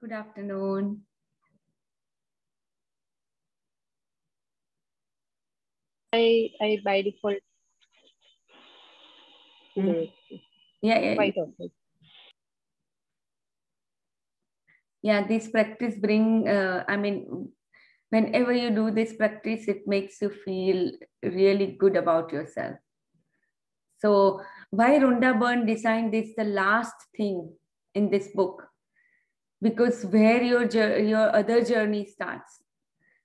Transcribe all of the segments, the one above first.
Good afternoon. I, I by default. Mm. Yeah, yeah, Quite okay. yeah. This practice bring. Uh, I mean, whenever you do this practice, it makes you feel really good about yourself. So why Rhonda Byrne designed this the last thing in this book? Because where your your other journey starts,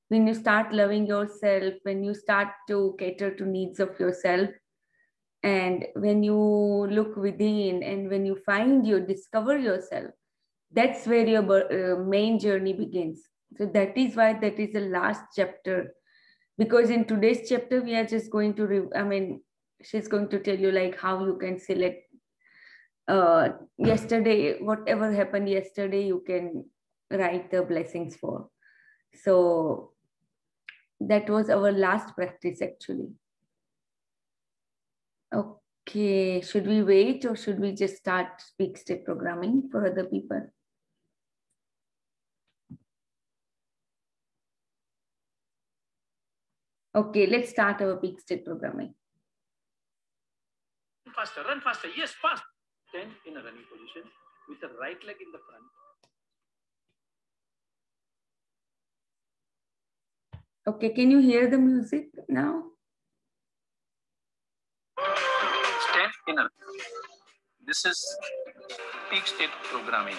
when you start loving yourself, when you start to cater to needs of yourself, and when you look within, and when you find you discover yourself, that's where your uh, main journey begins. So that is why that is the last chapter. Because in today's chapter, we are just going to, re- I mean, she's going to tell you like how you can select uh yesterday whatever happened yesterday you can write the blessings for so that was our last practice actually okay should we wait or should we just start speak state programming for other people okay let's start our peak state programming faster, run faster. Yes, fast. Stand in a running position with the right leg in the front. okay can you hear the music now Stand in a. This is peak state programming.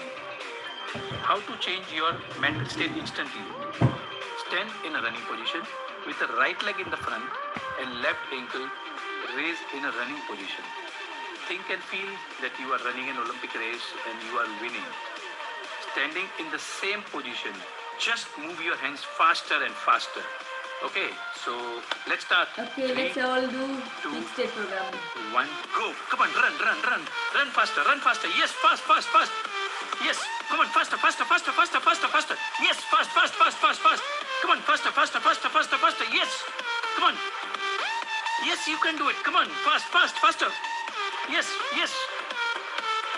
How to change your mental state instantly. Stand in a running position with the right leg in the front and left ankle raised in a running position. Think and feel that you are running an Olympic race and you are winning. Standing in the same position, just move your hands faster and faster. Okay, so let's start. okay Three, let's all do two, peak state programming one, go. Come on, run, run, run. Run faster, run faster. Yes, fast, fast, fast. Yes, come on, faster, faster, faster, faster, faster, faster. Yes, fast, fast, fast, fast, fast. Come on, faster, faster, faster, faster, faster. Yes, come on. Yes, you can do it. Come on, fast, fast, faster. Yes, yes.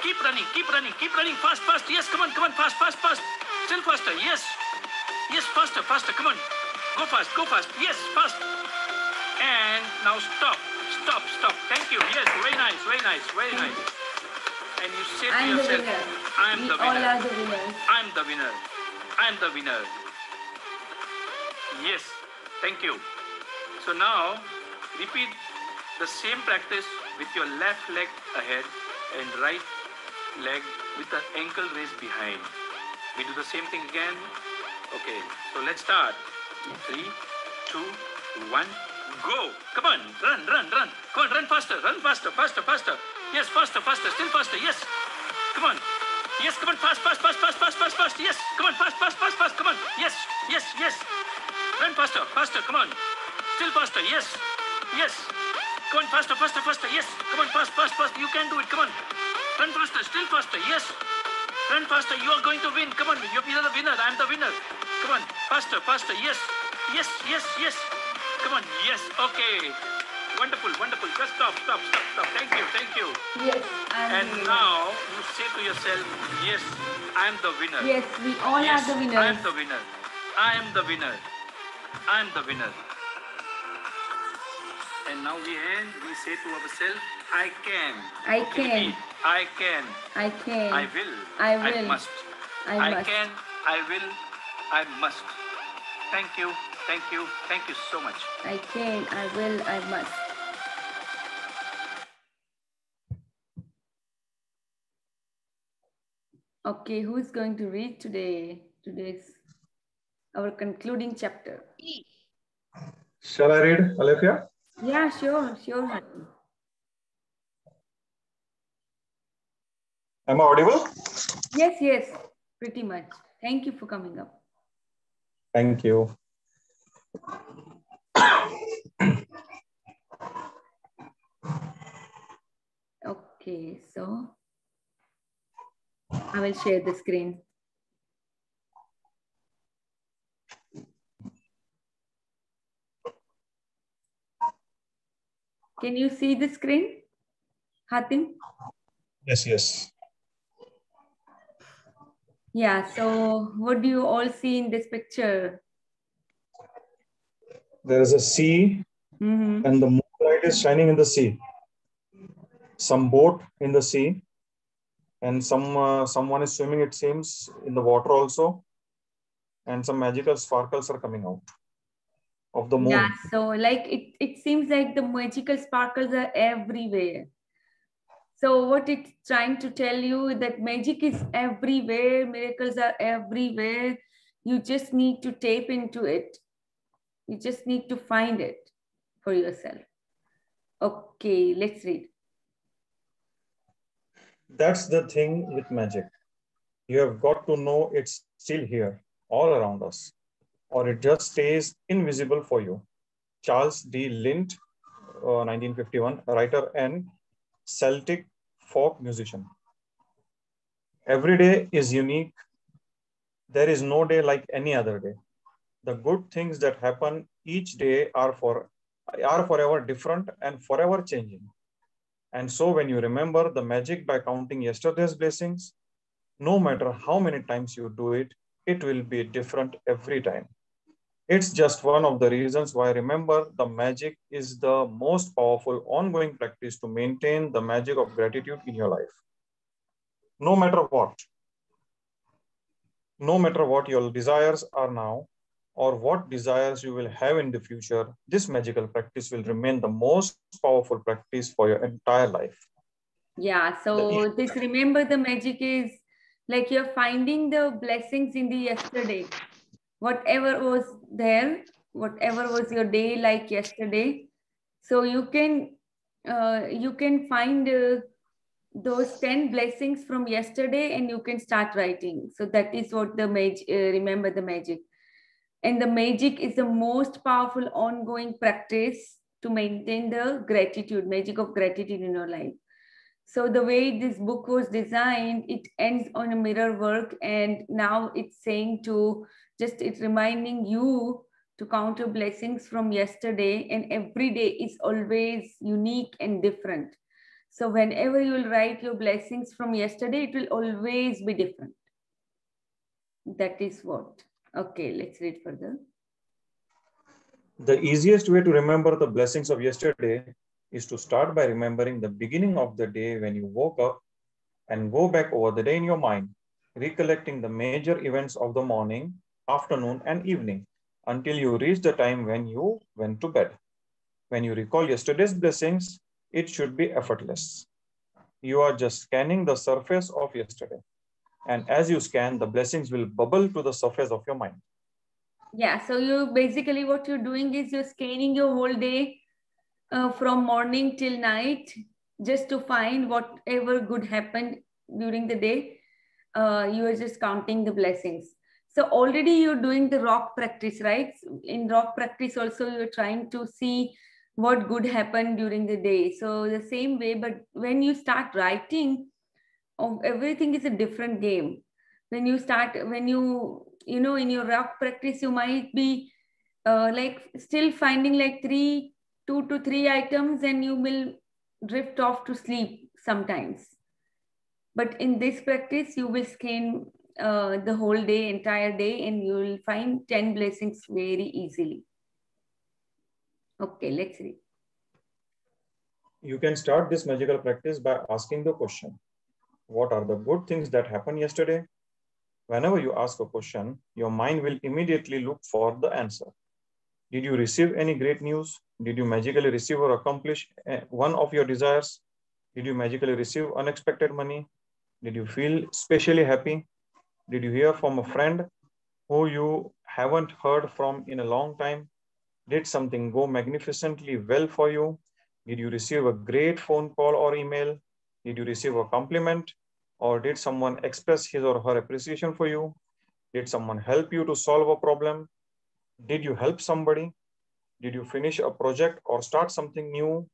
Keep running, keep running, keep running, fast, fast. Yes, come on, come on, fast, fast, fast. Still faster. Yes, yes, faster, faster. Come on, go fast, go fast. Yes, fast. And now stop, stop, stop. Thank you. Yes, very nice, very nice, very nice. And you say to i'm the yourself, winner I'm we the all winner. are the winners I'm the winner. I'm the winner. Yes, thank you. So now repeat the same practice with your left leg ahead and right leg with the ankle raised behind. We do the same thing again. Okay, so let's start. Three, two, one, go. Come on, run, run, run. Come on, run faster, run faster, faster, faster. Yes, faster, faster, still faster. Yes. Come on. Yes, come on, fast, fast, fast, fast, fast, fast, fast. Yes, come on, fast, fast, fast, fast. Come on. Yes, yes, yes. Run faster, faster. Come on. Still faster. Yes, yes. Come on, faster, faster, faster. Yes. Come on, fast, fast, fast. You can do it. Come on. Run faster, still faster. Yes. Run faster. You are going to win. Come on. You're the winner. I'm the winner. Come on. Faster, faster. Yes. Yes, yes, yes. Come on. Yes. Okay. Wonderful, wonderful. Just stop, stop, stop, stop. Thank you, thank you. yes And the now you say to yourself, yes, I am the winner. yes we all yes, are the I am the winner. I am the winner. I am the winner. And now we end, we say to ourselves, I can. I Okay, can. repeat. I can. i can I will. I will. I must. I must. can. I will. I must. Thank you. Thank you. Thank you so much. I can, I will, I must. Okay, who is going to read today? Today's our concluding chapter. Shall I read, Alefiya? Yeah, sure, sure. Am I audible? Yes, yes, pretty much. Thank you for coming up. Thank you. Okay, so I will share the screen. Can you see the screen? Hatim? Yes, yes. Yeah, so what do you all see in this picture? There is a sea Mhm. and the moonlight is shining in the sea. Some boat in the sea and some uh, someone is swimming it seems in the water also and some magical sparkles are coming out of the moon. Yeah, so like it, it seems like the magical sparkles are everywhere. So what it's trying to tell you that magic is everywhere, miracles are everywhere. You just need to tap into it. You just need to find it for yourself. Okay, let's read. That's the thing with magic. You have got to know it's still here, all around us, or it just stays invisible for you. Charles de Lint, uh, 1951, writer and Celtic folk musician. Every day is unique. There is no day like any other day. The good things that happen each day are for are forever different and forever changing. And so when you remember the magic by counting yesterday's blessings, no matter how many times you do it, it will be different every time. It's just one of the reasons why remember the magic is the most powerful ongoing practice to maintain the magic of gratitude in your life. No matter what, no matter what your desires are now or what desires you will have in the future, this magical practice will remain the most powerful practice for your entire life. Yeah, so this remember the magic is like you're finding the blessings in the yesterday. Whatever was there, whatever was your day like yesterday. So you can uh, you can find uh, those 10 blessings from yesterday and you can start writing. So that is what the magic uh, remember the magic. And the magic is the most powerful ongoing practice to maintain the gratitude, magic of gratitude in your life. So the way this book was designed, it ends on a mirror work, and now it's saying to just it's reminding you to count your blessings from yesterday, and every day is always unique and different. So whenever you will write your blessings from yesterday, it will always be different. That is what. Okay, let's read further. The easiest way to remember the blessings of yesterday is to start by remembering the beginning of the day when you woke up and go back over the day in your mind, recollecting the major events of the morning, afternoon, and evening until you reach the time when you went to bed. When you recall yesterday's blessings, it should be effortless. You are just scanning the surface of yesterday. And as you scan, the blessings will bubble to the surface of your mind. Yeah, so you basically what you're doing is you're scanning your whole day uh, from morning till night just to find whatever good happened during the day. Uh, you are just counting the blessings. So already you're doing the rock practice, right? In rock practice also you're trying to see what good happened during the day. So the same way, but when you start writing, oh, everything is a different game. When you start, when you you know in your rock practice, you might be uh, like still finding like three two to three items and you will drift off to sleep sometimes. But in this practice, you will scan uh, the whole day, entire day, and you will find 10 blessings very easily. Okay, let's read. You can start this magical practice by asking the question What are the good things that happened yesterday? Whenever you ask a question, your mind will immediately look for the answer. Did you receive any great news? Did you magically receive or accomplish eh, one of your desires? Did you magically receive unexpected money? Did you feel especially happy? Did you hear from a friend who you haven't heard from in a long time? Did something go magnificently well for you? Did you receive a great phone call or email? Did you receive a compliment? Or did someone express his or her appreciation for you? Did someone help you to solve a problem? Did you help somebody? Did you finish a project or start something new?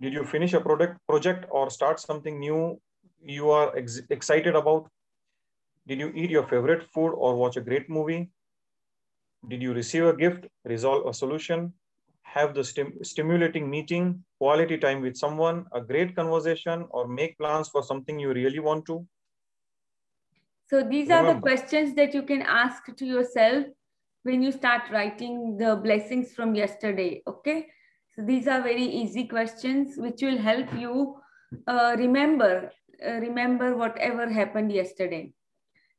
Did you finish a product project or start something new you are ex excited about? Did you eat your favorite food or watch a great movie? Did you receive a gift, resolve a solution, have the stim stimulating meeting, quality time with someone, a great conversation, or make plans for something you really want to? So these are the questions that you can ask to yourself when you start writing the blessings from yesterday. Okay. So these are very easy questions which will help you uh, remember, uh, remember whatever happened yesterday.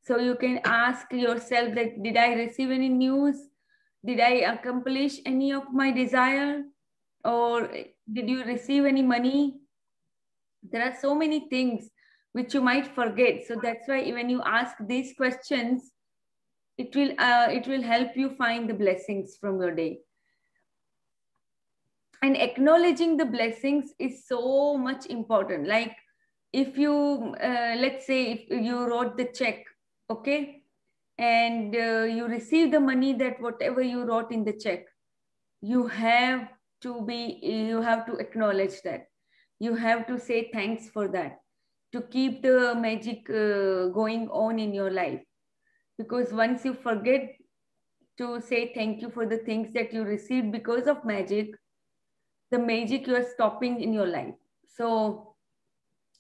So you can ask yourself that did I receive any news? Did I accomplish any of my desire? Or did you receive any money? There are so many things which you might forget. So that's why when you ask these questions, it will uh, it will help you find the blessings from your day and acknowledging the blessings is so much important like if you uh, let's say if you wrote the check okay? And uh, you receive the money that whatever you wrote in the check you have to be you have to acknowledge that. You have to say thanks for that to keep the magic uh, going on in your life. Because once you forget to say thank you for the things that you received because of magic the magic you are stopping in your life. So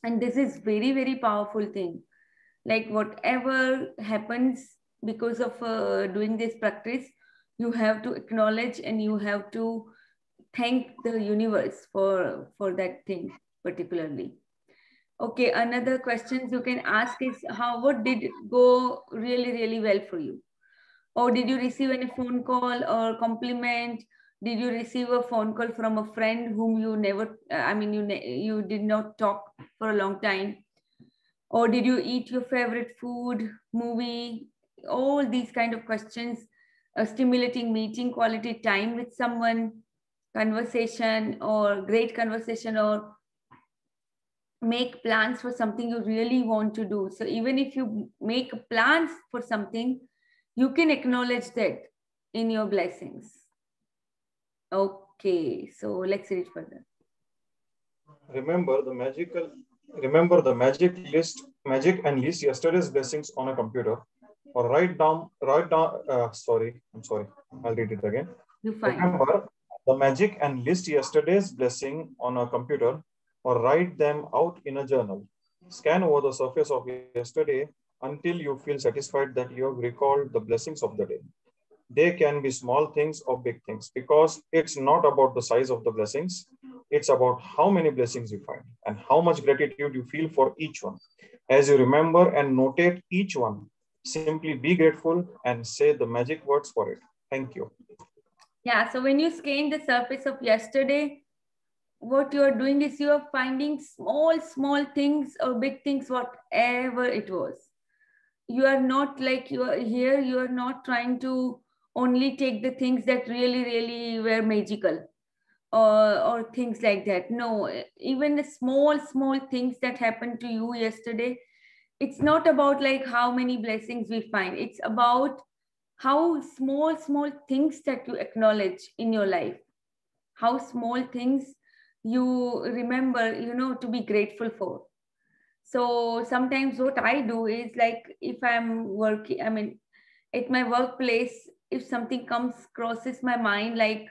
and this is very very powerful thing like whatever happens because of uh, doing this practice you have to acknowledge and you have to thank the universe for for that thing particularly. Okay another questions you can ask is how what did go really really well for you? Or did you receive any phone call or compliment? Did you receive a phone call from a friend whom you never i mean you you did not talk for a long time or did you eat your favorite food movie? All these kind of questions a stimulating meeting quality time with someone conversation or great conversation or make plans for something you really want to do. So even if you make plans for something you can acknowledge that in your blessings. Okay so let's read further. Remember the magical remember the magic list magic and list yesterday's blessings on a computer. Or write down write down uh, sorry i'm sorry. I'll read it again. Remember the magic and list yesterday's blessing on a computer or write them out in a journal. Scan over the surface of yesterday until you feel satisfied that you have recalled the blessings of the day they can be small things or big things because it's not about the size of the blessings. It's about how many blessings you find and how much gratitude you feel for each one. As you remember and notate each one simply be grateful and say the magic words for it. Thank you. Yeah so when you scan the surface of yesterday what you are doing is you are finding small small things or big things whatever it was. You are not like you are here you are not trying to only take the things that really really were magical or or things like that. No even the small small things that happened to you yesterday it's not about like how many blessings we find. It's about how small small things that you acknowledge in your life. How small things you remember you know to be grateful for. So sometimes what i do is like if i'm working i mean at my workplace if something comes crosses my mind like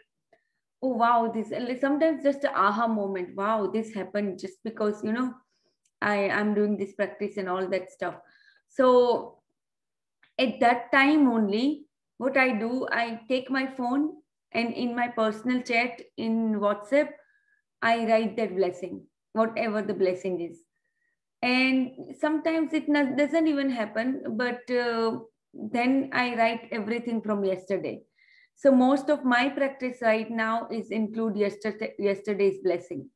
oh wow this sometimes just a aha moment wow this happened just because you know i i'm doing this practice and all that stuff. So at that time only what i do i take my phone and in my personal chat in whatsapp i write that blessing whatever the blessing is. And sometimes it doesn't even happen but uh, then i write everything from yesterday so most of my practice right now is include yesterday, yesterday's blessing.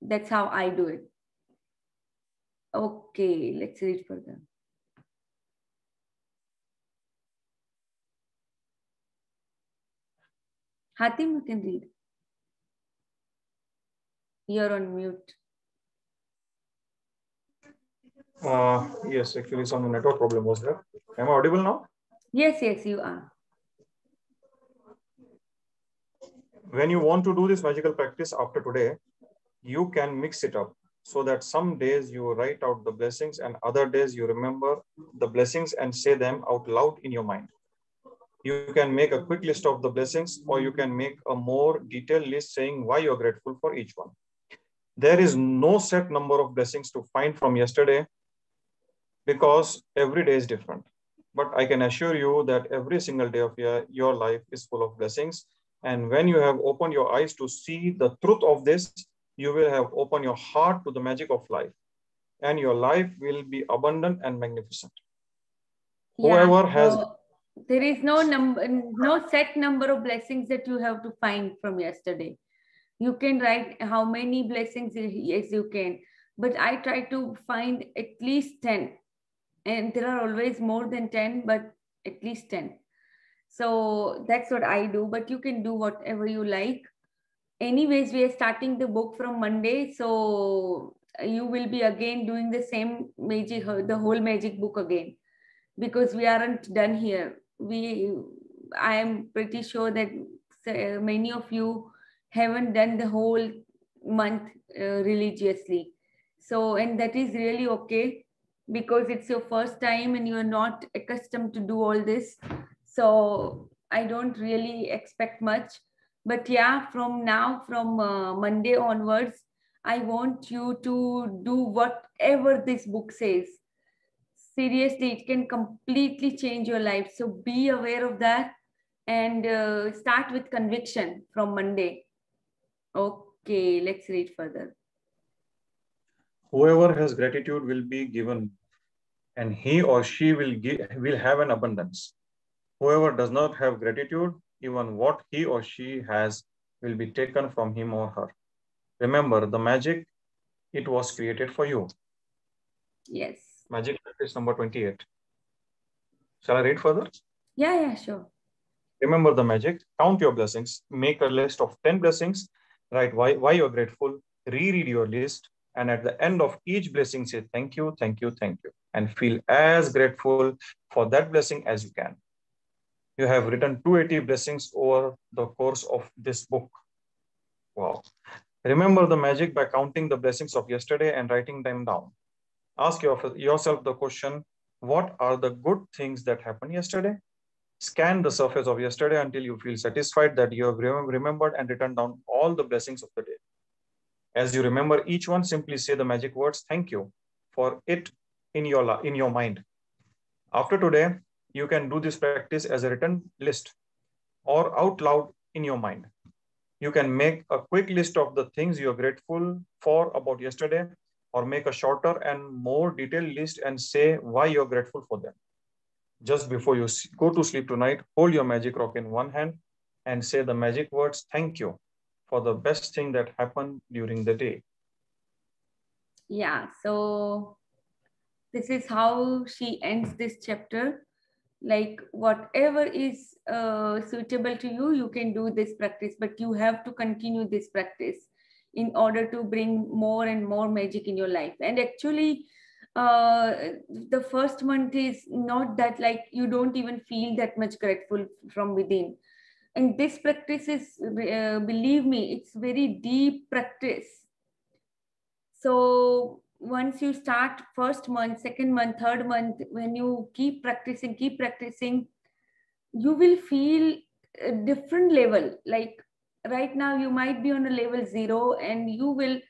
That's how I do it. Okay, let's read further. Hatim, you can read. You're on mute. Uh, yes, actually some network problem was there. Am I audible now? Yes, yes, you are. when you want to do this magical practice after today, you can mix it up so that some days you write out the blessings and other days you remember the blessings and say them out loud in your mind. You can make a quick list of the blessings or you can make a more detailed list saying why you're grateful for each one. There is no set number of blessings to find from yesterday. Because every day is different. But I can assure you that every single day of your, your life is full of blessings. And when you have opened your eyes to see the truth of this, you will have opened your heart to the magic of life. And your life will be abundant and magnificent. Yeah, Whoever has there is no number, no set number of blessings that you have to find from yesterday. You can write how many blessings as you can, but I try to find at least 10. And there are always more than 10, but at least 10. So that's what I do, but you can do whatever you like. Anyways, we are starting the book from Monday. So you will be again doing the same magic, the whole magic book again, because we aren't done here. We, I am pretty sure that uh, many of you haven't done the whole month uh, religiously. So, and that is really okay because it's your first time and you are not accustomed to do all this. So, I don't really expect much. But yeah, from now, from uh, Monday onwards, I want you to do whatever this book says. Seriously, it can completely change your life. So be aware of that and uh, start with conviction from Monday. Okay, let's read further. Whoever has gratitude will be given, and he or she will, give, will have an abundance. Whoever does not have gratitude, even what he or she has will be taken from him or her. Remember, the magic, it was created for you. Yes. Magic practice number 28. Shall I read further? Yeah, yeah, sure. Remember the magic, count your blessings, make a list of 10 blessings, write why, why you're grateful, reread your list, and at the end of each blessing, say thank you, thank you, thank you, and feel as grateful for that blessing as you can. You have written 280 blessings over the course of this book. Wow. Remember the magic by counting the blessings of yesterday and writing them down. Ask yourself the question, what are the good things that happened yesterday? Scan the surface of yesterday until you feel satisfied that you have remembered and written down all the blessings of the day. As you remember each one, simply say the magic words, thank you for it in your, in your mind. After today, you can do this practice as a written list or out loud in your mind. You can make a quick list of the things you are grateful for about yesterday or make a shorter and more detailed list and say why you're grateful for them. Just before you go to sleep tonight, hold your magic rock in one hand and say the magic words, thank you for the best thing that happened during the day. Yeah, so this is how she ends this chapter. Like whatever is uh, suitable to you, you can do this practice, but you have to continue this practice in order to bring more and more magic in your life. And actually, uh, the first month is not that like you don't even feel that much grateful from within and this practice is uh, believe me it's very deep practice. So once you start first month second month third month when you keep practicing keep practicing you will feel a different level. Like right now you might be on a level 0 and you will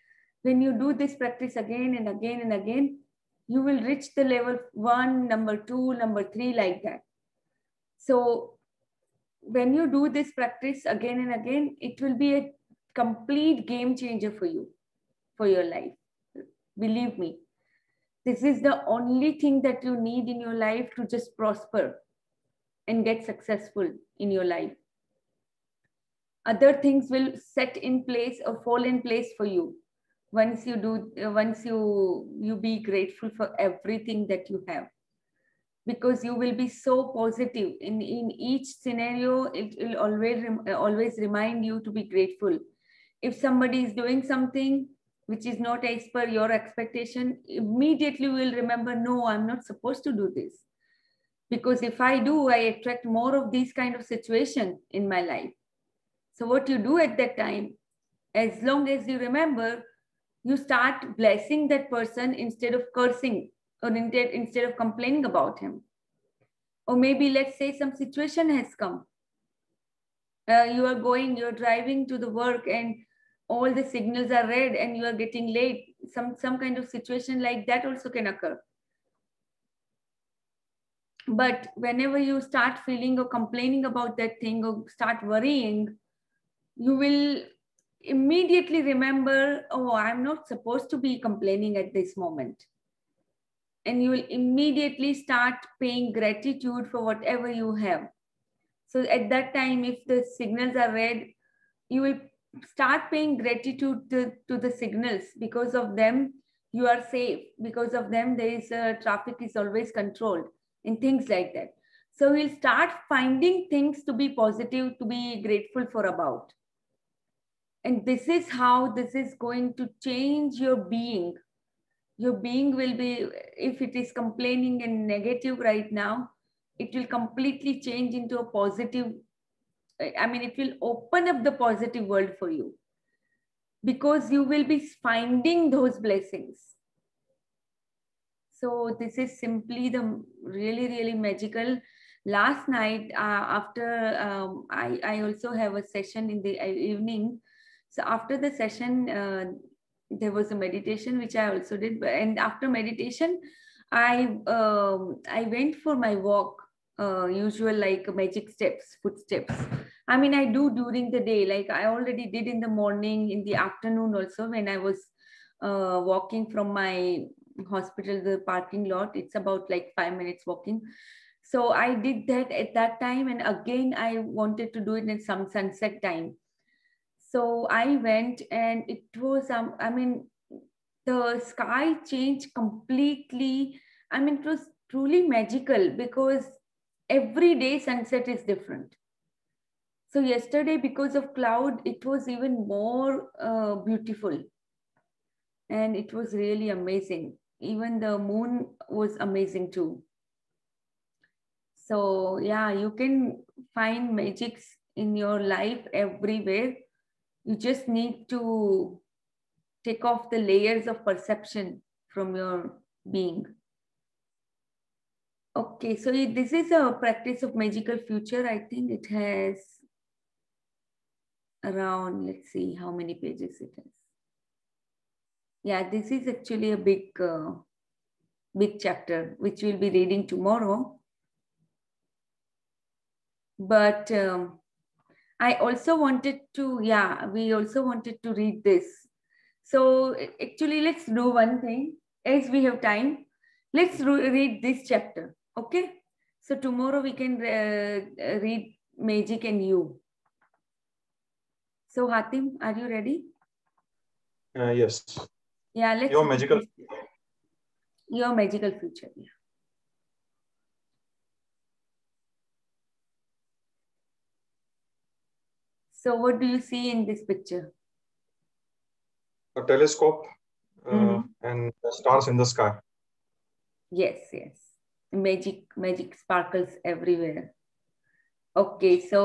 when you do this practice again and again and again you will reach the level 1 number 2 number 3 like that. So when you do this practice again and again, it will be a complete game changer for you, for your life. Believe me, this is the only thing that you need in your life to just prosper and get successful in your life. Other things will set in place or fall in place for you once you do, once you you be grateful for everything that you have because you will be so positive. In, in each scenario it will always always remind you to be grateful. If somebody is doing something which is not as per your expectation immediately you will remember no i'm not supposed to do this. Because if i do i attract more of these kind of situation in my life. So what you do at that time as long as you remember you start blessing that person instead of cursing or instead instead of complaining about him. Or maybe let's say some situation has come. Uh, you are going, you're driving to the work and all the signals are red and you are getting late. Some, some kind of situation like that also can occur. but whenever you start feeling or complaining about that thing or start worrying you will immediately remember oh i'm not supposed to be complaining at this moment and you will immediately start paying gratitude for whatever you have so at that time if the signals are red you will start paying gratitude to, to the signals because of them you are safe because of them there is a traffic is always controlled and things like that. So we'll start finding things to be positive, to be grateful for about. And this is how this is going to change your being. Your being will be, if it is complaining and negative right now, it will completely change into a positive. I mean, it will open up the positive world for you because you will be finding those blessings so this is simply the really, really magical. Last night, uh, after um, I, I also have a session in the evening. So after the session, uh, there was a meditation which I also did. And after meditation, I um, I went for my walk, uh, usual like magic steps, footsteps. I mean, I do during the day, like I already did in the morning, in the afternoon also when I was uh, walking from my hospital, the parking lot. It's about like five minutes walking. So I did that at that time. And again, I wanted to do it in some sunset time. So I went and it was, um, I mean, the sky changed completely. I mean, it was truly magical because every day sunset is different. So yesterday, because of cloud, it was even more uh, beautiful. And it was really amazing even the moon was amazing too. So yeah, you can find magics in your life everywhere. You just need to take off the layers of perception from your being. Okay, so this is a practice of magical future. I think it has around, let's see how many pages it has yeah, this is actually a big, uh, big chapter, which we'll be reading tomorrow. But um, I also wanted to, yeah, we also wanted to read this. So actually, let's do one thing. As we have time, let's read this chapter, okay? So tomorrow we can uh, read Magic and You. So Hatim, are you ready? Uh, yes. Yeah, let's your magical your magical future. Yeah. So what do you see in this picture? A telescope uh, mm -hmm. and stars in the sky. Yes, yes. Magic, magic sparkles everywhere. Okay, so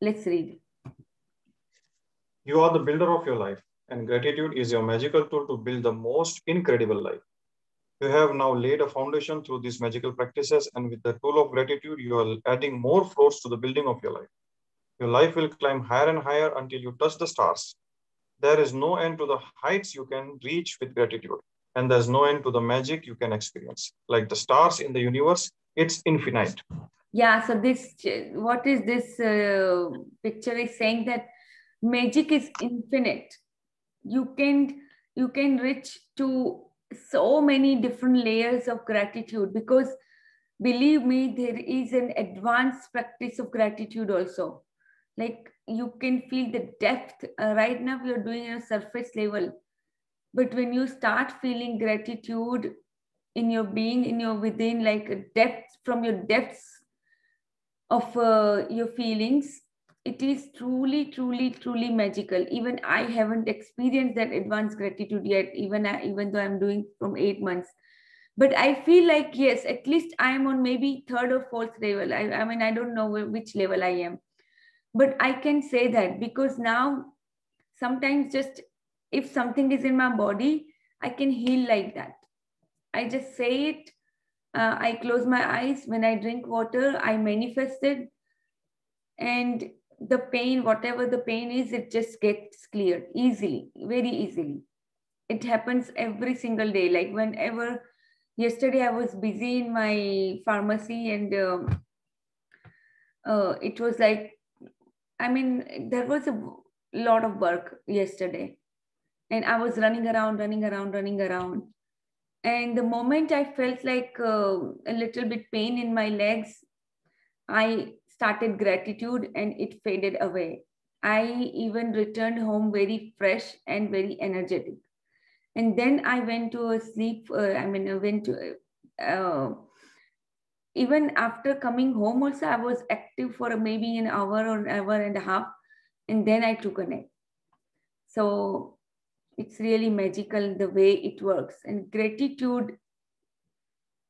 let's read. You are the builder of your life and gratitude is your magical tool to build the most incredible life. You have now laid a foundation through these magical practices, and with the tool of gratitude, you are adding more floors to the building of your life. Your life will climb higher and higher until you touch the stars. There is no end to the heights you can reach with gratitude, and there's no end to the magic you can experience. Like the stars in the universe, it's infinite. Yeah, so this, what is this uh, picture is saying that magic is infinite you can you can reach to so many different layers of gratitude because believe me there is an advanced practice of gratitude also like you can feel the depth uh, right now you're doing a surface level but when you start feeling gratitude in your being in your within like a depth from your depths of uh, your feelings it is truly, truly, truly magical. Even I haven't experienced that advanced gratitude yet, even, even though I'm doing from eight months. But I feel like, yes, at least I am on maybe third or fourth level. I, I mean, I don't know which level I am. But I can say that because now sometimes just if something is in my body, I can heal like that. I just say it. Uh, I close my eyes. When I drink water, I manifest it. And the pain, whatever the pain is, it just gets cleared easily, very easily. It happens every single day. Like whenever, yesterday I was busy in my pharmacy and um, uh, it was like, I mean, there was a lot of work yesterday and I was running around, running around, running around. And the moment I felt like uh, a little bit pain in my legs, I started gratitude and it faded away. I even returned home very fresh and very energetic. And then I went to a sleep. Uh, I mean, I went to, uh, even after coming home, also, I was active for maybe an hour or an hour and a half. And then I took a nap. So it's really magical the way it works. And gratitude,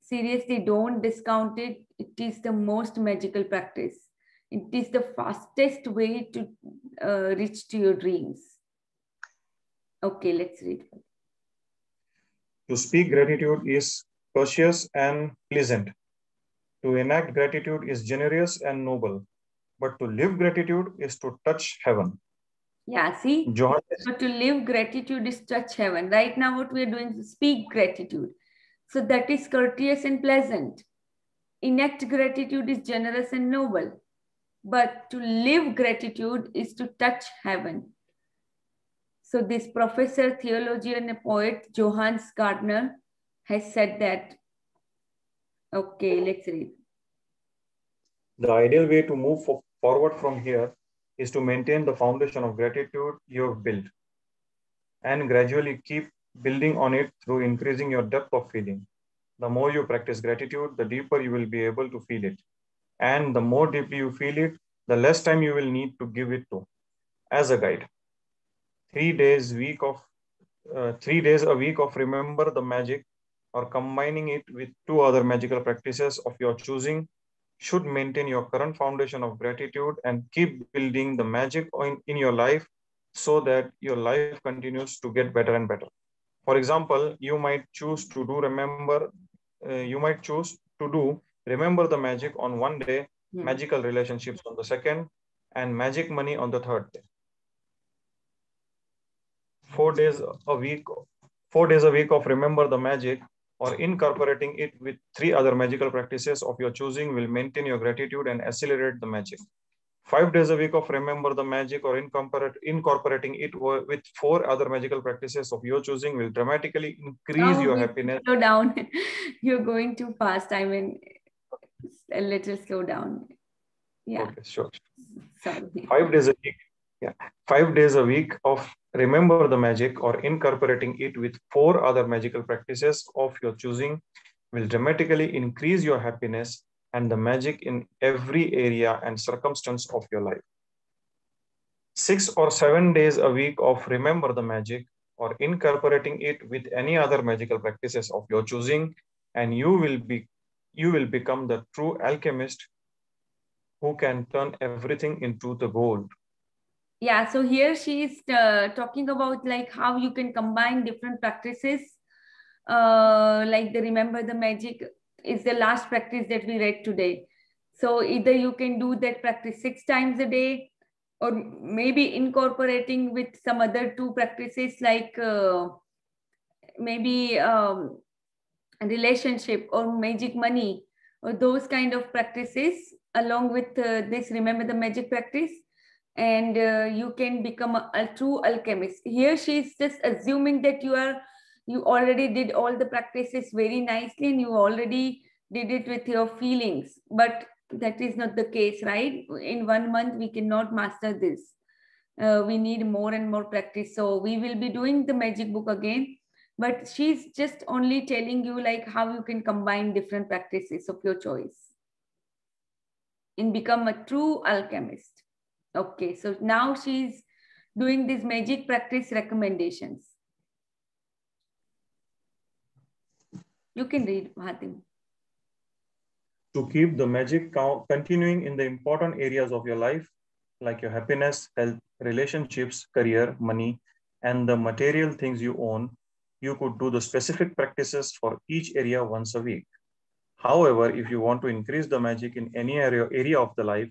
seriously, don't discount it. It is the most magical practice. It is the fastest way to uh, reach to your dreams. Okay, let's read. To speak gratitude is courteous and pleasant. To enact gratitude is generous and noble. But to live gratitude is to touch heaven. Yeah, see? Johan, But to live gratitude is touch heaven. Right now, what we are doing is speak gratitude. So that is courteous and pleasant. Enact gratitude is generous and noble. But to live gratitude is to touch heaven. So this professor, theologian, and poet, Johannes Gaertner, has said that. Okay, let's read. the ideal way to move fo- forward from here is to maintain the foundation of gratitude you have built and gradually keep building on it through increasing your depth of feeling. The more you practice gratitude, the deeper you will be able to feel it. And the more deeply you feel it, the less time you will need to give it to. As a guide, three days week of uh, three days a week of remember the magic or combining it with two other magical practices of your choosing should maintain your current foundation of gratitude and keep building the magic in, in your life so that your life continues to get better and better. For example, you might choose to do remember, uh, you might choose to do remember the magic on one day, Hmm. magical relationships on the second, and magic money on the third day. Four days a week, four days a week of remember the magic or incorporating it with three other magical practices of your choosing will maintain your gratitude and accelerate the magic. Five days a week of remember the magic or incorporate, incorporating it with four other magical practices of your choosing will dramatically increase Oh, your happiness. Slow down. You're going too fast. I mean, a little slow down. Yeah, Okay, sure. sorry. Five days a week. Yeah. Five days a week of remember the magic or incorporating it with four other magical practices of your choosing will dramatically increase your happiness and the magic in every area and circumstance of your life. Six or seven days a week of remember the magic or incorporating it with any other magical practices of your choosing, and you will be you will become the true alchemist who can turn everything into the gold. Yeah, so here she is uh, talking about like how you can combine different practices. Uh, like the remember the magic is the last practice that we read today. So either you can do that practice six times a day, or maybe incorporating with some other two practices like uh, maybe um, relationship or magic money or those kind of practices along with uh, this remember the magic practice and uh, you can become a, a true alchemist. Here she's just assuming that you are you already did all the practices very nicely and you already did it with your feelings. But that is not the case right? In one month we cannot master this. Uh, we need more and more practice. So we will be doing the magic book again. But she's just only telling you like how you can combine different practices of your choice and become a true alchemist okay so now she's doing these magic practice recommendations you can read Hatim. to keep the magic continuing in the important areas of your life, like your happiness, health, relationships, career, money, and the material things you own, you could do the specific practices for each area once a week. However, if you want to increase the magic in any area, area of the life,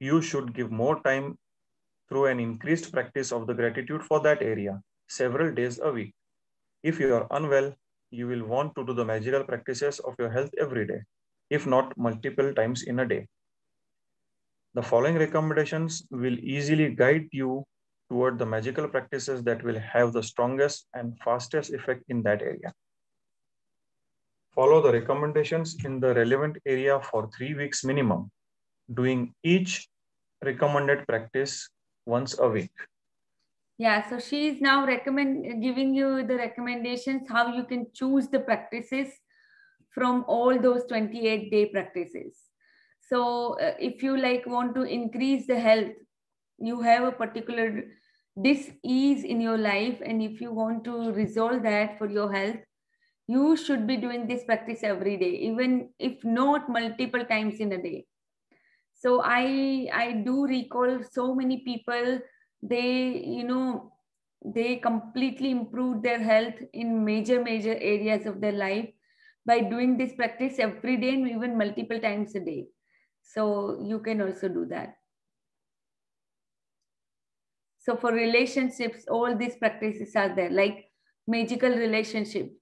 you should give more time through an increased practice of the gratitude for that area, several days a week. If you are unwell, you will want to do the magical practices of your health every day, if not multiple times in a day. The following recommendations will easily guide you toward the magical practices that will have the strongest and fastest effect in that area. Follow the recommendations in the relevant area for three weeks minimum, doing each recommended practice once a week. Yeah, so she is now recommend giving you the recommendations how you can choose the practices from all those 28 day practices. So uh, if you like want to increase the health, you have a particular dis-ease in your life and if you want to resolve that for your health, you should be doing this practice every day, even if not multiple times in a day. So I, I do recall so many people they you know they completely improved their health in major major areas of their life by doing this practice every day and even multiple times a day. So you can also do that. So for relationships all these practices are there like magical relationship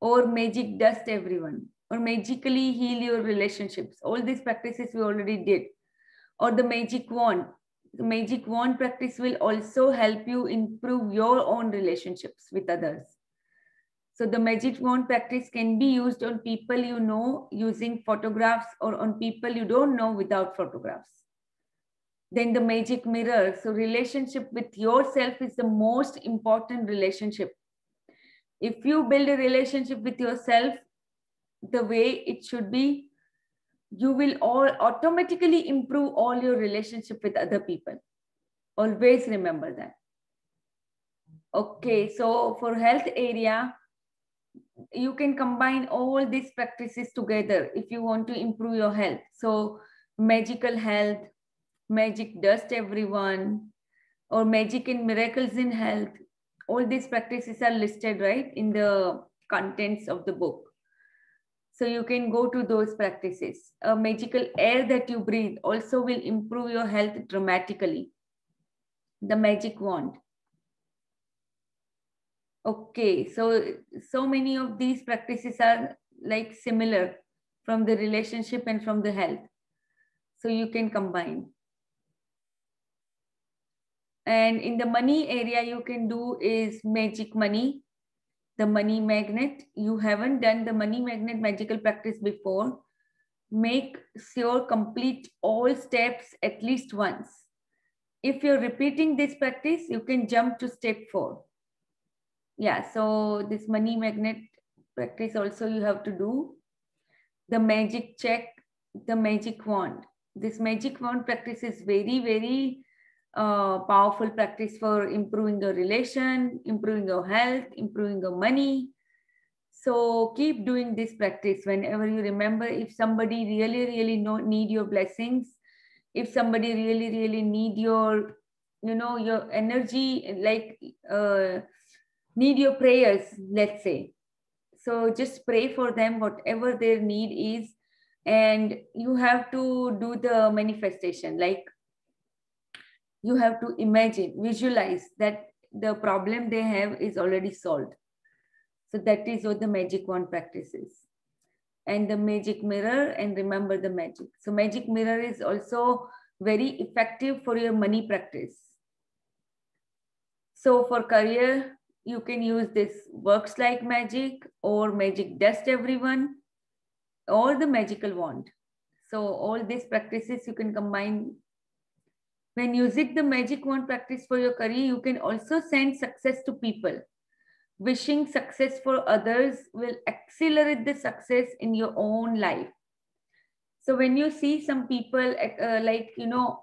or magic dust everyone or magically heal your relationships all these practices we already did or the magic wand the magic wand practice will also help you improve your own relationships with others. So the magic wand practice can be used on people you know using photographs or on people you don't know without photographs. Then the magic mirror. So relationship with yourself is the most important relationship. If you build a relationship with yourself the way it should be, you will all automatically improve all your relationship with other people. Always remember that. Okay so for health area you can combine all these practices together if you want to improve your health. So magical health magic dust everyone or magic and miracles in health all these practices are listed right in the contents of the book so you can go to those practices. A magical air that you breathe also will improve your health dramatically. The magic wand. Okay, so so many of these practices are like similar from the relationship and from the health. So you can combine. And in the money area, you can do is magic money the money magnet. You haven't done the money magnet magical practice before. Make sure complete all steps at least once. If you're repeating this practice, you can jump to step four. Yeah, so this money magnet practice also you have to do. The magic check, the magic wand. This magic wand practice is very, very uh, powerful practice for improving your relation, improving your health, improving your money. So keep doing this practice whenever you remember if somebody really, really need your blessings, if somebody really, really need your, you know, your energy, like uh, need your prayers, let's say. So just pray for them, whatever their need is. And you have to do the manifestation, like you have to imagine, visualize that the problem they have is already solved. So that is what the magic wand practices. And the magic mirror, and remember the magic. So magic mirror is also very effective for your money practice. So for career, you can use this works like magic or magic dust everyone or the magical wand. So all these practices you can combine when using the magic wand practice for your career, you can also send success to people. Wishing success for others will accelerate the success in your own life. So when you see some people uh, like, you know,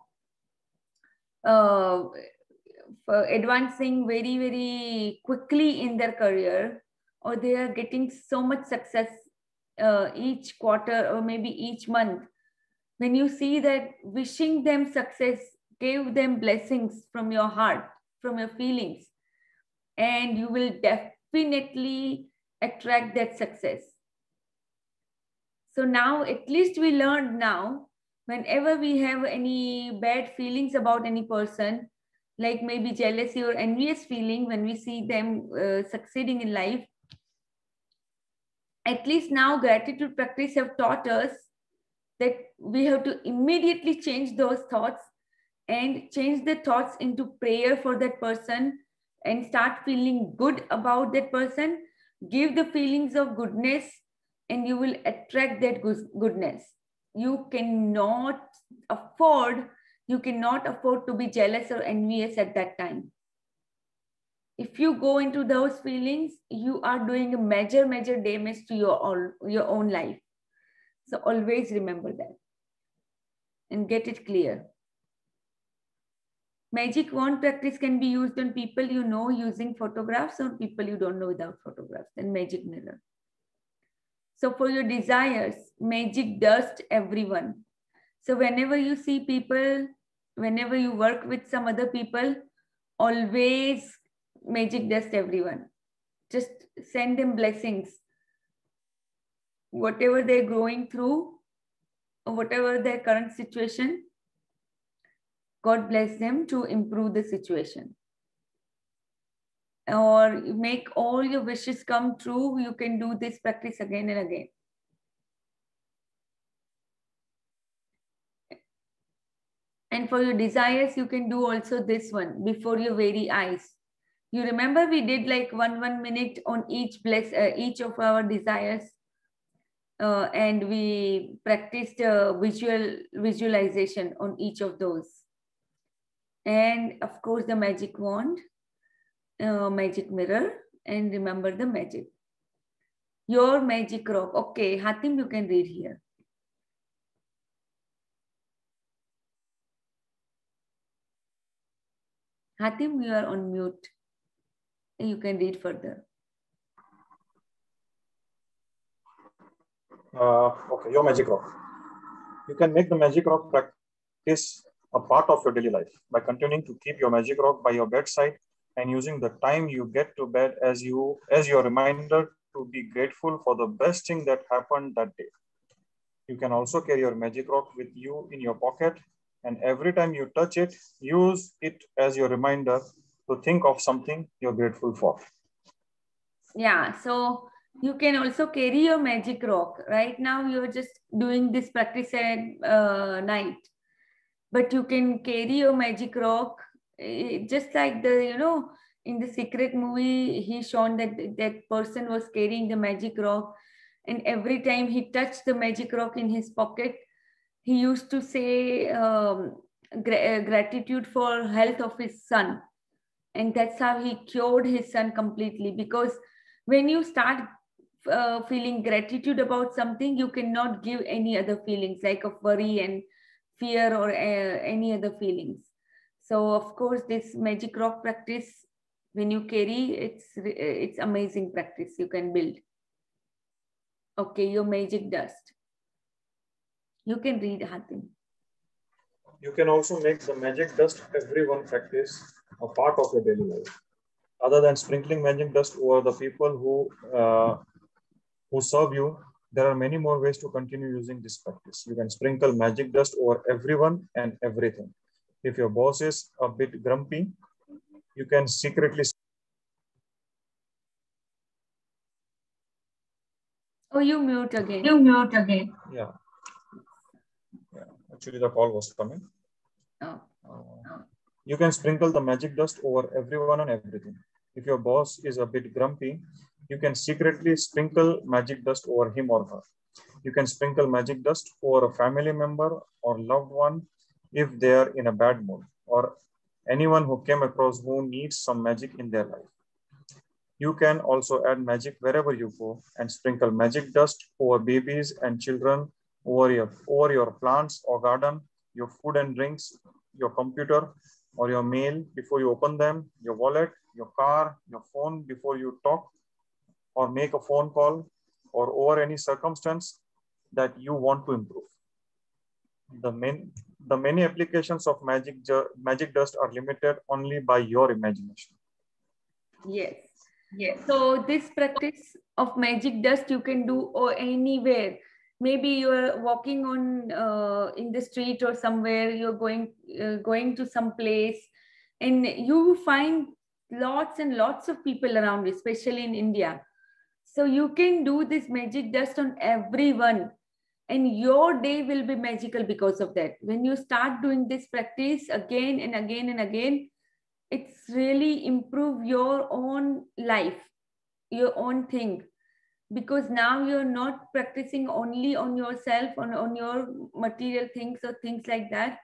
uh, advancing very, very quickly in their career, or they are getting so much success uh, each quarter or maybe each month, when you see that wishing them success give them blessings from your heart, from your feelings, and you will definitely attract that success. So now, at least we learned now, whenever we have any bad feelings about any person, like maybe jealousy or envious feeling when we see them uh, succeeding in life, at least now gratitude practice have taught us that we have to immediately change those thoughts and change the thoughts into prayer for that person and start feeling good about that person. Give the feelings of goodness and you will attract that goodness. You cannot afford you cannot afford to be jealous or envious at that time. If you go into those feelings you are doing a major major damage to your own your own life. So always remember that and get it clear magic wand practice can be used on people you know using photographs or people you don't know without photographs and magic mirror. So for your desires magic dust everyone. So whenever you see people whenever you work with some other people always magic dust everyone. Just send them blessings. Whatever they're going through or whatever their current situation god bless them to improve the situation. Or make all your wishes come true you can do this practice again and again. And for your desires you can do also this one before your very eyes. You remember we did like one one minute on each bless uh, each of our desires uh, and we practiced uh, visual visualization on each of those and of course the magic wand uh, magic mirror and remember the magic your magic rock okay hatim you can read here hatim you are on mute you can read further. Uh, okay, your magic rock. You can make the magic rock practice a part of your daily life by continuing to keep your magic rock by your bedside and using the time you get to bed as you as your reminder to be grateful for the best thing that happened that day. You can also carry your magic rock with you in your pocket and every time you touch it, use it as your reminder to think of something you're grateful for. Yeah, so you can also carry your magic rock. Right now, you're just doing this practice at uh, night, but you can carry your magic rock eh, just like the, you know, in the secret movie, he shown that that person was carrying the magic rock. And every time he touched the magic rock in his pocket, he used to say um, gra- gratitude for health of his son and that's how he cured his son completely because when you start uh, feeling gratitude about something you cannot give any other feelings like of worry and fear or uh, any other feelings. So of course this magic rock practice when you carry it's it's amazing practice you can build. Okay your magic dust. You can read hatim. You can also make the magic dust everyone practice a part of your daily life. Other than sprinkling magic dust over the people who, uh, who serve you, there are many more ways to continue using this practice. You can sprinkle magic dust over everyone and everything. If your boss is a bit grumpy, you can secretly Oh, you mute again. You mute again. Yeah. Yeah. Actually, the call was coming. Oh. Uh, you can sprinkle the magic dust over everyone and everything. If your boss is a bit grumpy, you can secretly sprinkle magic dust over him or her. You can sprinkle magic dust over a family member or loved one if they are in a bad mood or anyone who came across who needs some magic in their life. You can also add magic wherever you go and sprinkle magic dust over babies and children, over your, over your plants or garden, your food and drinks, your computer, or your mail before you open them, your wallet, your car, your phone before you talk or make a phone call or over any circumstance that you want to improve. The, main, the many applications of magic, magic dust are limited only by your imagination. Yes. Yes. So this practice of magic dust you can do or anywhere maybe you're walking on uh, in the street or somewhere you're going uh, going to some place and you find lots and lots of people around especially in india So you can do this magic dust on everyone and your day will be magical because of that. When you start doing this practice again and again and again, it's really improve your own life, your own thing. Because now you're not practicing only on yourself, on, on your material things or things like that,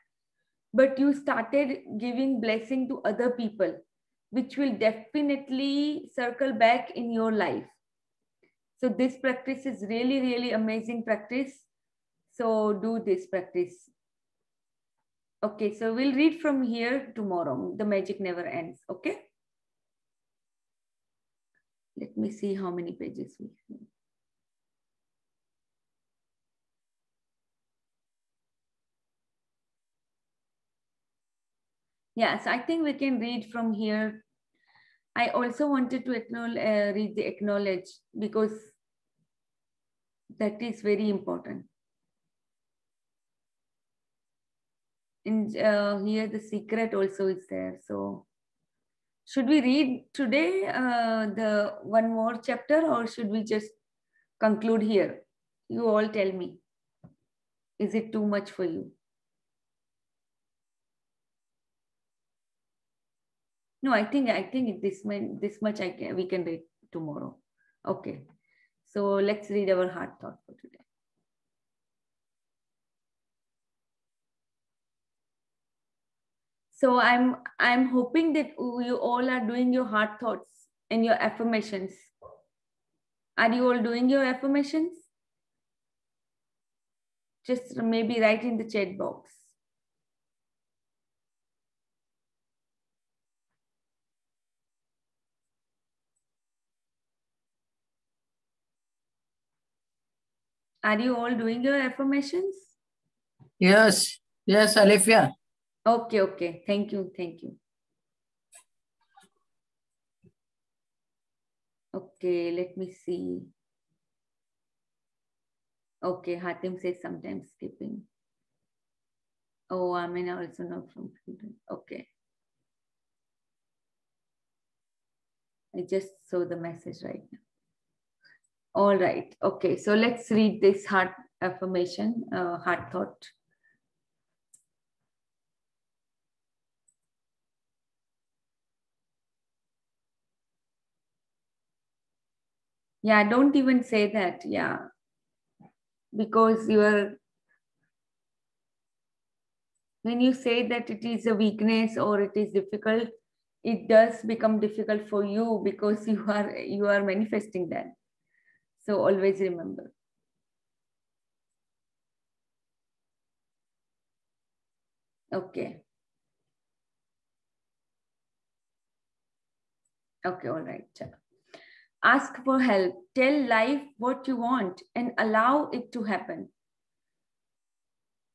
but you started giving blessing to other people, which will definitely circle back in your life. So this practice is really, really amazing practice. So do this practice. Okay, so we'll read from here tomorrow. The magic never ends. Okay. Let me see how many pages we have. Yes, I think we can read from here. I also wanted to acknowledge, uh, read the acknowledge because that is very important. And uh, here the secret also is there. So should we read today uh, the one more chapter or should we just conclude here? You all tell me. Is it too much for you? No, I think I think this this much I can we can read tomorrow. Okay. So let's read our heart thought for today. So I'm I'm hoping that you all are doing your heart thoughts and your affirmations. Are you all doing your affirmations? Just maybe write in the chat box. Are you all doing your affirmations? Yes, yes, Alefiya. Okay, okay. Thank you, thank you. Okay, let me see. Okay, Hatim says sometimes skipping. Oh, I mean, also not from children. Okay. I just saw the message right now. All right. Okay. So let's read this heart affirmation, uh, heart thought. Yeah, don't even say that. Yeah. Because you are, when you say that it is a weakness or it is difficult, it does become difficult for you because you are you are manifesting that. So always remember. Okay. Okay, all right. Ask for help. Tell life what you want and allow it to happen.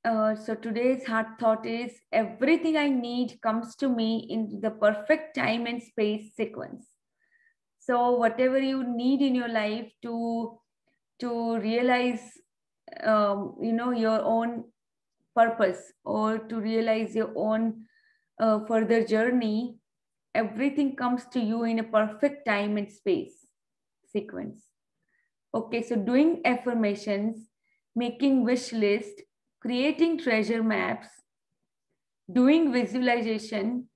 Uh, so today's heart thought is everything I need comes to me in the perfect time and space sequence. So whatever you need in your life to to realize, um, you know, your own purpose or to realize your own uh, further journey, everything comes to you in a perfect time and space sequence. Okay, so doing affirmations, making wish list, creating treasure maps, doing visualization,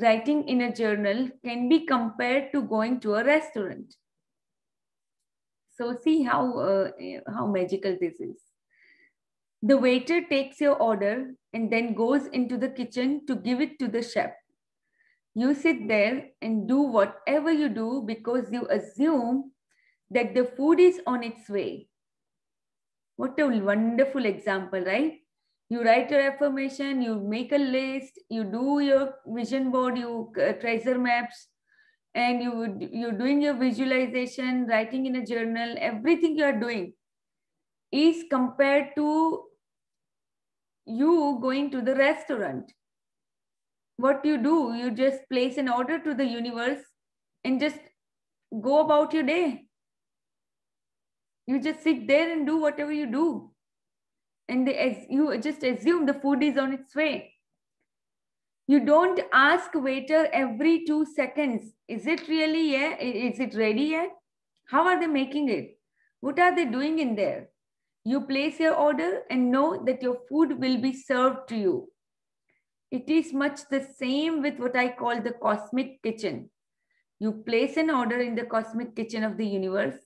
writing in a journal can be compared to going to a restaurant. So see how, uh, how magical this is. The waiter takes your order and then goes into the kitchen to give it to the chef. You sit there and do whatever you do because you assume that the food is on its way. What a wonderful example, right? You write your affirmation, you make a list, you do your vision board, you uh, treasure maps, and you, you're doing your visualization, writing in a journal, everything you are doing is compared to you going to the restaurant. What you do, you just place an order to the universe and just go about your day. You just sit there and do whatever you do. And they, you just assume the food is on its way. You don't ask waiter every two seconds, is it really yet? Is it ready yet? How are they making it? What are they doing in there? You place your order and know that your food will be served to you. It is much the same with what I call the cosmic kitchen. You place an order in the cosmic kitchen of the universe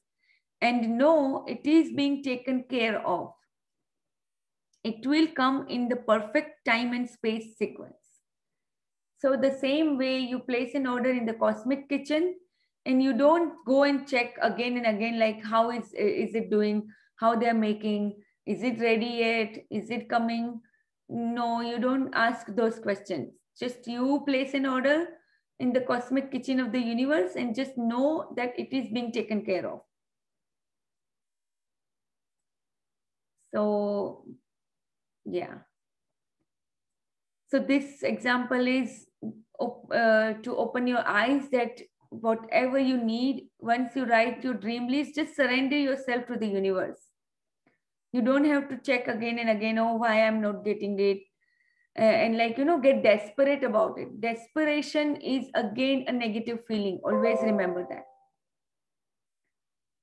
and know it is being taken care of. It will come in the perfect time and space sequence. So, the same way you place an order in the cosmic kitchen and you don't go and check again and again, like how is, is it doing, how they're making, is it ready yet, is it coming? No, you don't ask those questions. Just you place an order in the cosmic kitchen of the universe and just know that it is being taken care of. So, yeah. So this example is uh, to open your eyes that whatever you need, once you write your dream list, just surrender yourself to the universe. You don't have to check again and again, oh, why I'm not getting it? Uh, and like you know get desperate about it. Desperation is again a negative feeling. Always remember that.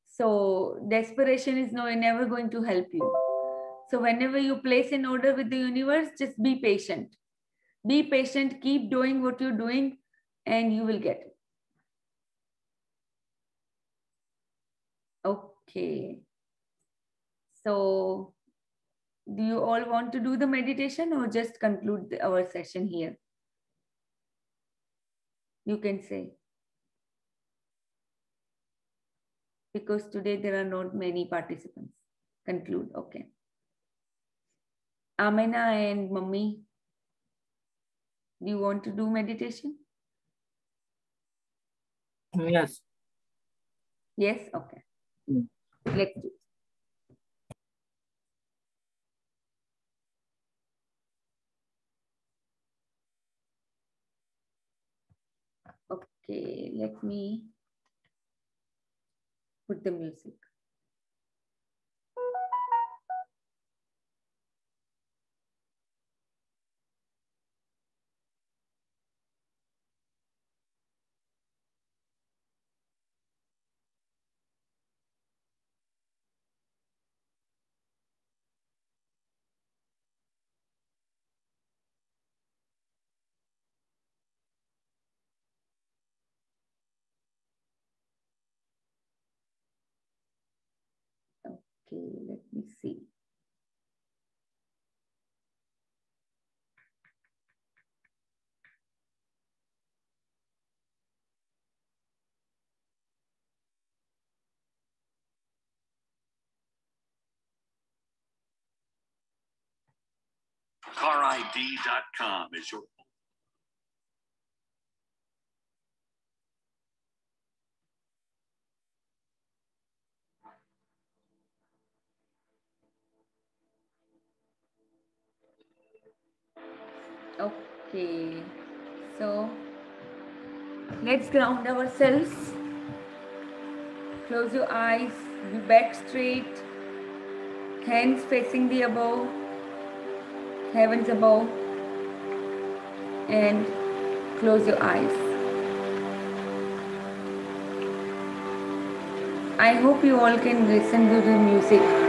So desperation is no never going to help you so whenever you place an order with the universe just be patient be patient keep doing what you're doing and you will get it okay so do you all want to do the meditation or just conclude the, our session here? You can say. Because today there are not many participants. Conclude, okay. Amena and Mummy, do you want to do meditation? Yes. Yes, okay. Mm. Let's do. Okay, let me put the music. Okay, let me see. CarID.com is your let's ground ourselves. Close your eyes, be back straight, hands facing the above, heavens above, and close your eyes. I hope you all can listen to the music.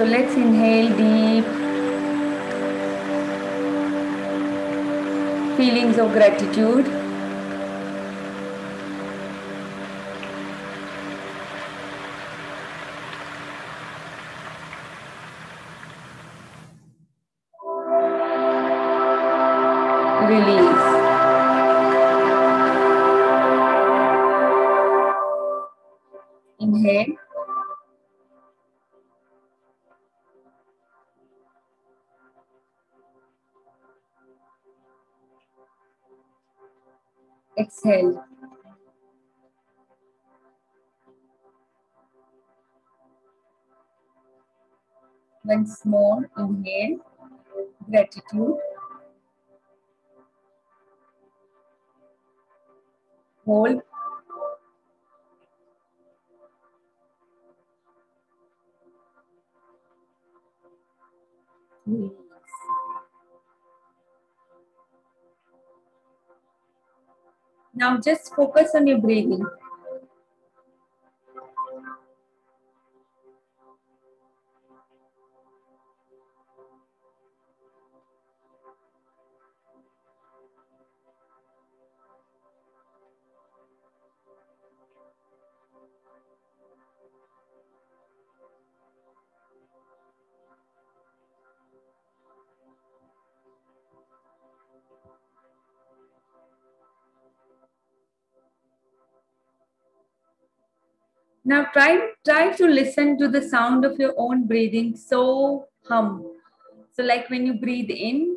So let's inhale deep. Feelings of gratitude. Exhale. Once more, inhale, gratitude. Hold. Release. Now just focus on your breathing. Now try try to listen to the sound of your own breathing. So hum. So like when you breathe in,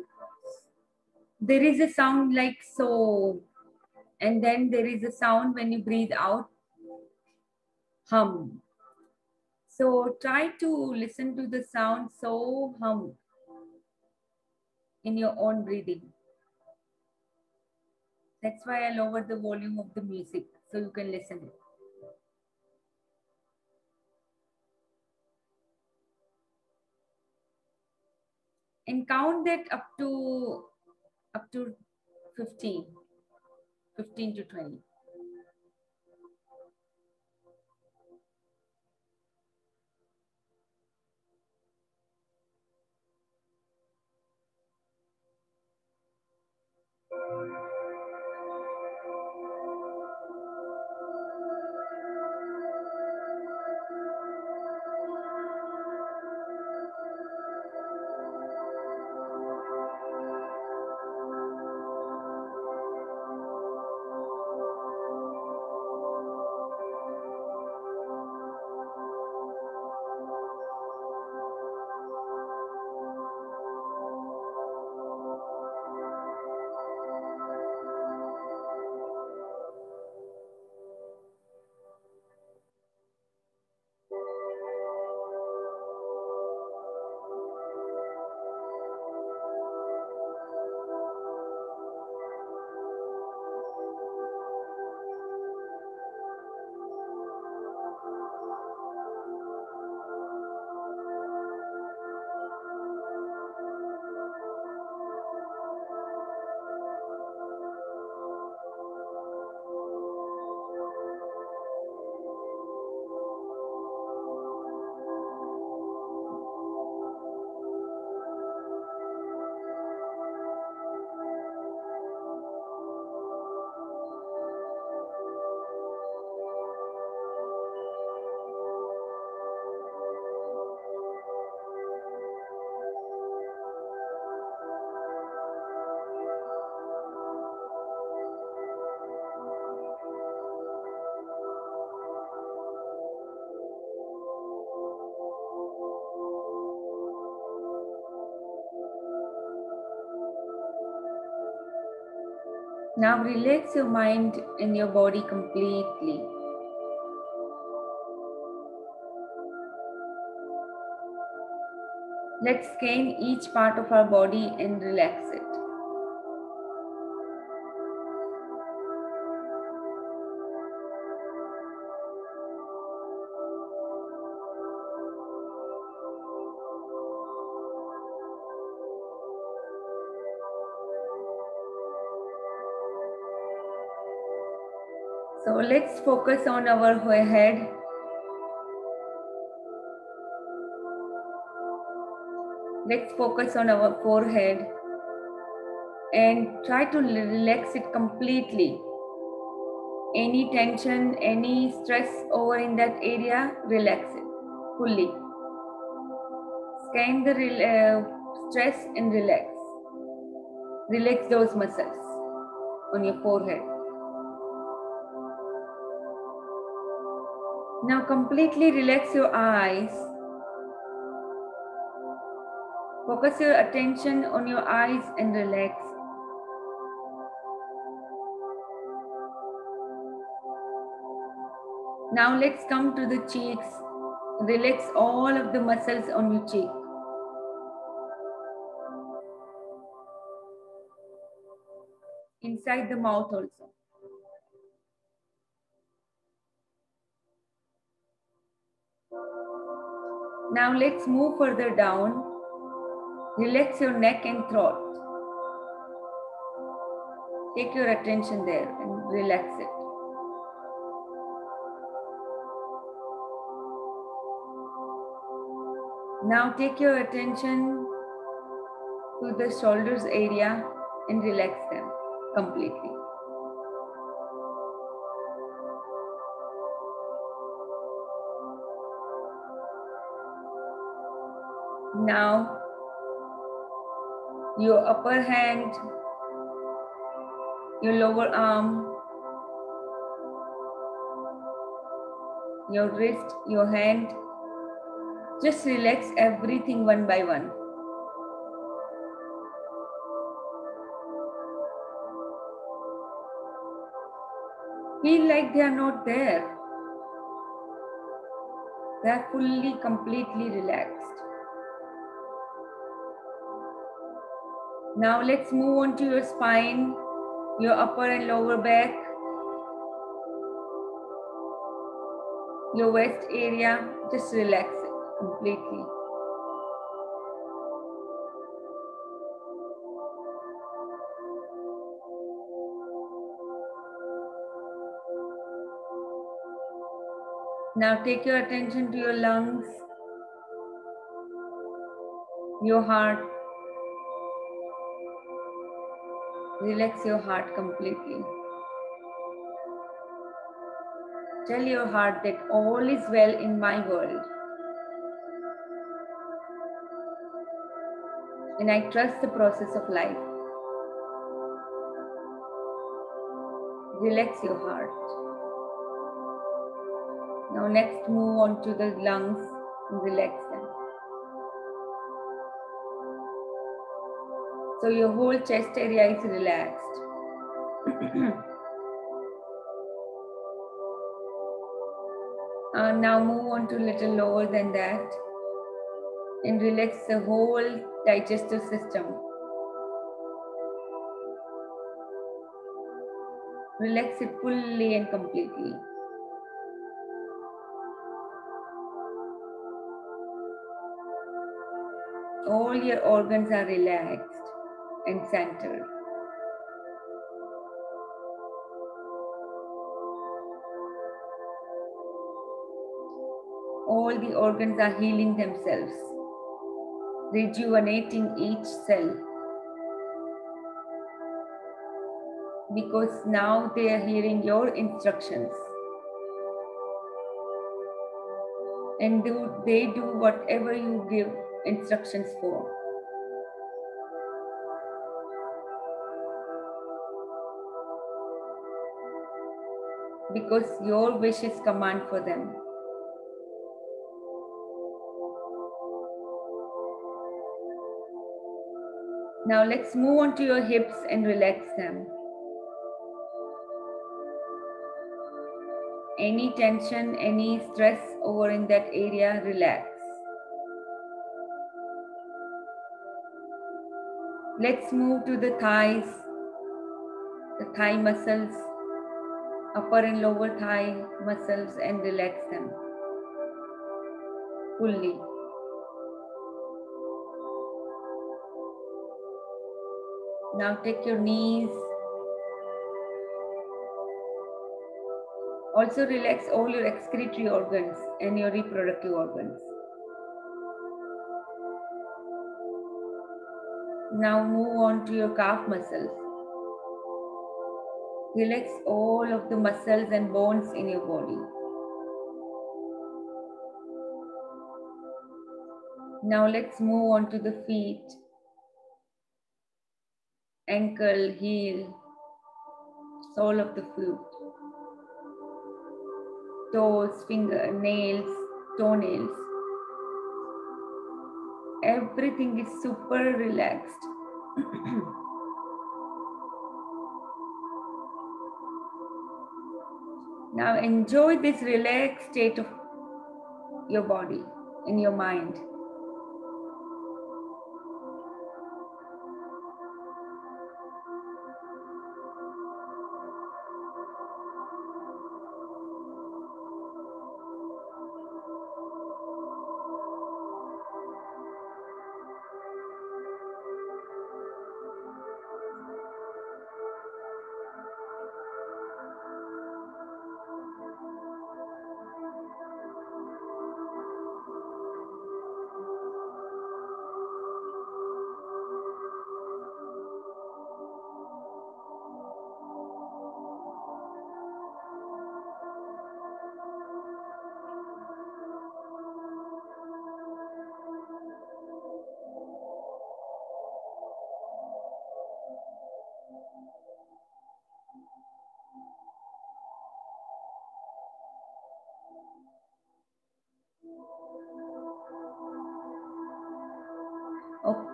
there is a sound like so, and then there is a sound when you breathe out. Hum. So try to listen to the sound so hum in your own breathing. That's why I lowered the volume of the music so you can listen and count that up to up to 15 15 to 20 Now relax your mind and your body completely. Let's scan each part of our body and relax it. So let's focus on our head. Let's focus on our forehead and try to relax it completely. Any tension, any stress over in that area, relax it fully. Scan the uh, stress and relax. Relax those muscles on your forehead. Now completely relax your eyes. Focus your attention on your eyes and relax. Now let's come to the cheeks. Relax all of the muscles on your cheek. Inside the mouth also. Now let's move further down Relax your neck and throat. Take your attention there and relax it. Now take your attention to the shoulders area and relax them completely. Now, your upper hand, your lower arm, your wrist, your hand, just relax everything one by one. Feel like they are not there. They are fully, completely relaxed. Now let's move on to your spine, your upper and lower back, your waist area. Just relax it completely. Now take your attention to your lungs, your heart. Relax your heart completely. Tell your heart that all is well in my world. And I trust the process of life. Relax your heart. Now next move on to the lungs and relax them. So your whole chest area is relaxed. uh, now move on to a little lower than that and relax the whole digestive system. Relax it fully and completely. All your organs are relaxed and centered. All the organs are healing themselves, rejuvenating each cell. Because now they are hearing your instructions. And do, they do whatever you give instructions for. Because your wish is command for them. Now let's move on to your hips and relax them. Any tension, any stress over in that area, relax. Let's move to the thighs, the thigh muscles, upper and lower thigh muscles, and relax them fully. Now take your knees. Also relax all your excretory organs and your reproductive organs. Now move on to your calf muscles. Relax all of the muscles and bones in your body. Now let's move on to the feet, ankle, heel, sole of the foot, toes, finger, nails, toenails. Everything is super relaxed. now enjoy this relaxed state of your body in your mind.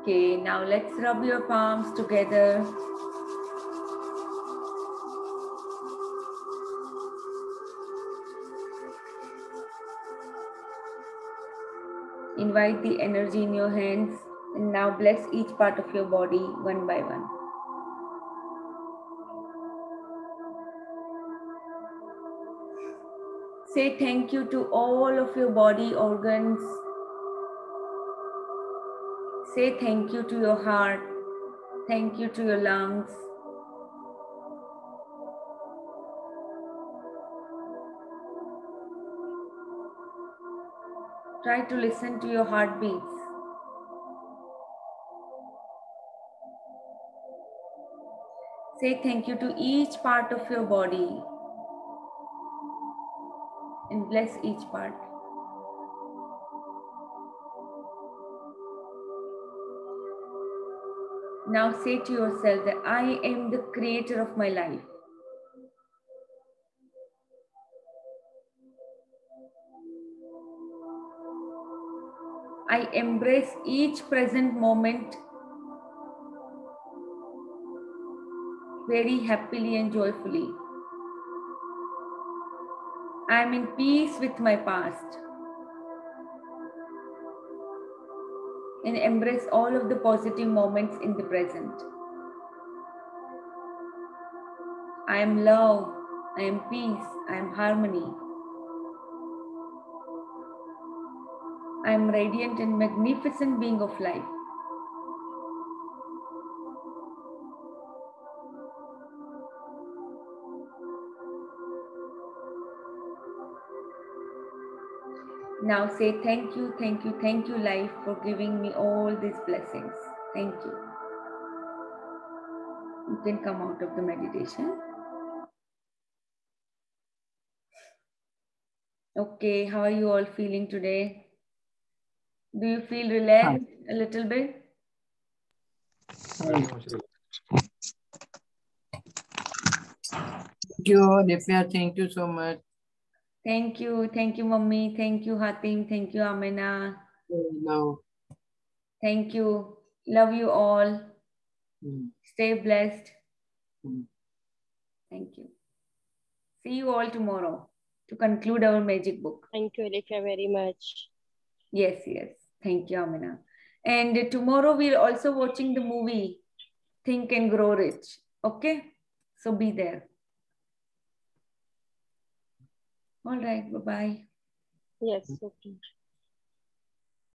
Okay, now let's rub your palms together. Invite the energy in your hands and now bless each part of your body one by one. Say thank you to all of your body organs. Say thank you to your heart. Thank you to your lungs. Try to listen to your heartbeats. Say thank you to each part of your body and bless each part. Now say to yourself that I am the creator of my life. I embrace each present moment very happily and joyfully. I am in peace with my past and embrace all of the positive moments in the present. I am love, I am peace, I am harmony. I am radiant and magnificent being of life. Now say thank you, thank you, thank you, life, for giving me all these blessings. Thank you. You can come out of the meditation. Okay, how are you all feeling today? Do you feel relaxed a little bit? Thank you, Divya. Thank you so much. Thank you, thank you, Mummy. Thank you, Hatim. Thank you, Amina. Now, Thank you. Love you all. mm, Stay blessed. mm. Thank you. See you all tomorrow to conclude our magic book. Thank you, Alefiya, very much. Yes, yes. Thank you, Amina. And tomorrow we're also watching the movie Think and Grow Rich. Okay? So be there. All right. Bye bye. Yes, okay.